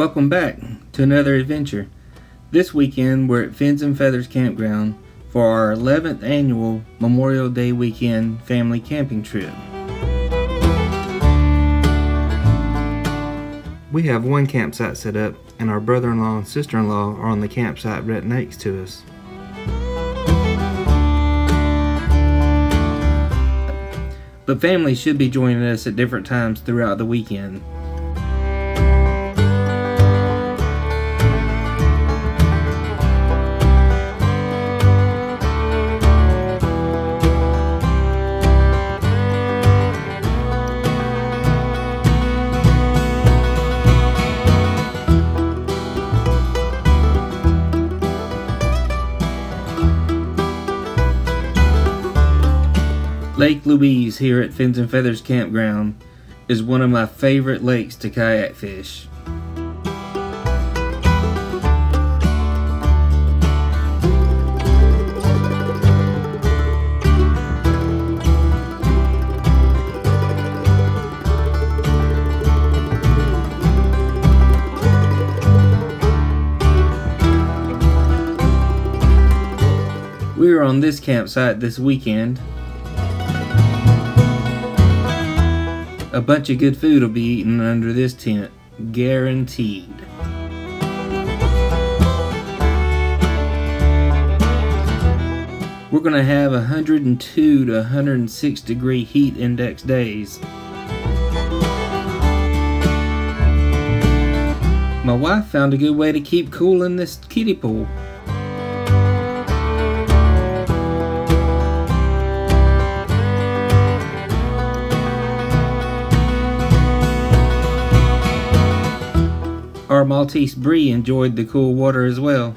Welcome back to another adventure. This weekend we're at Fins and Feathers Campground for our 11th annual Memorial Day weekend family camping trip. We have one campsite set up and our brother-in-law and sister-in-law are on the campsite right next to us. But families should be joining us at different times throughout the weekend. Lake Louise here at Fins and Feathers Campground is one of my favorite lakes to kayak fish. We are on this campsite this weekend A bunch of good food will be eaten under this tent, guaranteed. We're going to have 102 to 106 degree heat index days. My wife found a good way to keep cool in this kiddie pool. Our Maltese Brie enjoyed the cool water as well.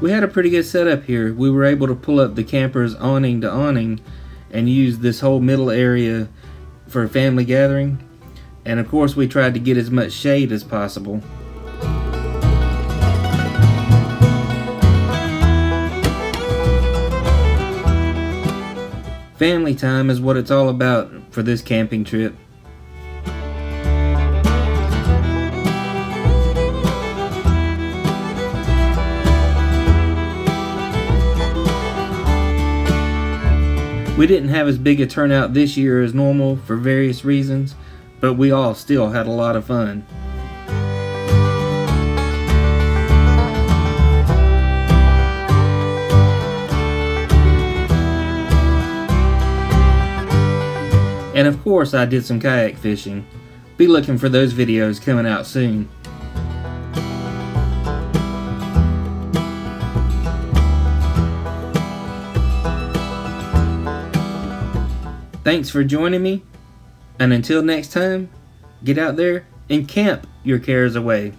We had a pretty good setup here. We were able to pull up the camper's awning to awning and use this whole middle area for family gathering. And of course we tried to get as much shade as possible. Family time is what it's all about for this camping trip. We didn't have as big a turnout this year as normal for various reasons, but we all still had a lot of fun. And of course I did some kayak fishing. Be looking for those videos coming out soon. Thanks for joining me, and until next time, get out there and camp your cares away.